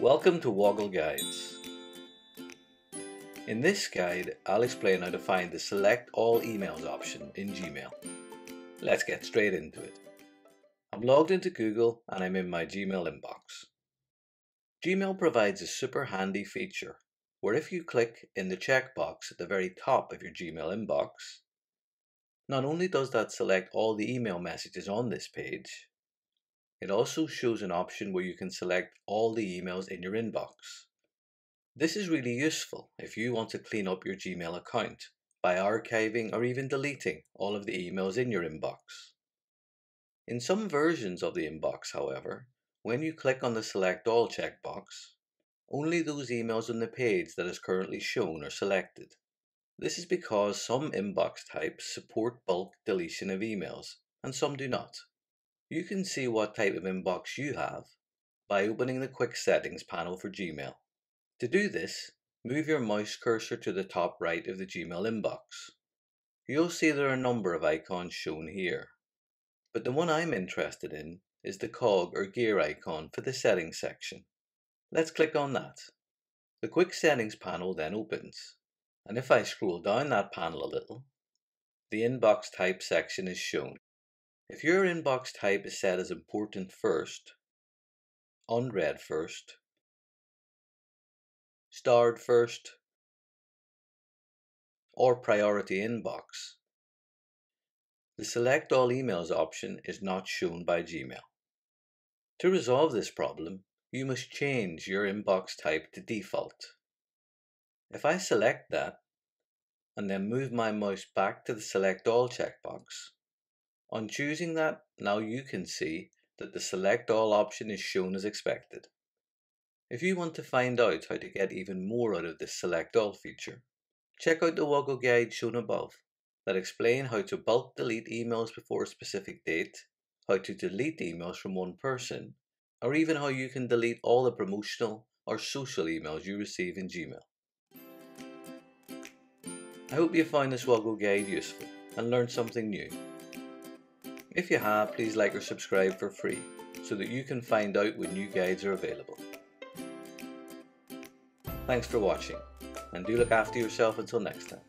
Welcome to Woggle Guides. In this guide, I'll explain how to find the Select All Emails option in Gmail. Let's get straight into it. I'm logged into Google and I'm in my Gmail inbox. Gmail provides a super handy feature where if you click in the checkbox at the very top of your Gmail inbox, not only does that select all the email messages on this page, it also shows an option where you can select all the emails in your inbox. This is really useful if you want to clean up your Gmail account by archiving or even deleting all of the emails in your inbox. In some versions of the inbox, however, when you click on the Select All checkbox, only those emails on the page that is currently shown are selected. This is because some inbox types support bulk deletion of emails and some do not. You can see what type of inbox you have by opening the Quick Settings panel for Gmail. To do this, move your mouse cursor to the top right of the Gmail inbox. You'll see there are a number of icons shown here, but the one I'm interested in is the cog or gear icon for the settings section. Let's click on that. The Quick Settings panel then opens, and if I scroll down that panel a little, the inbox type section is shown. If your inbox type is set as important first, unread first, starred first, or priority inbox, the select all emails option is not shown by Gmail. To resolve this problem, you must change your inbox type to default. If I select that and then move my mouse back to the select all checkbox, on choosing that, now you can see that the select all option is shown as expected. If you want to find out how to get even more out of this select all feature, check out the Woggle guide shown above that explain how to bulk delete emails before a specific date, how to delete emails from one person, or even how you can delete all the promotional or social emails you receive in Gmail. I hope you found this Woggle guide useful and learned something new. If you have, please like or subscribe for free so that you can find out when new guides are available. Thanks for watching and do look after yourself until next time.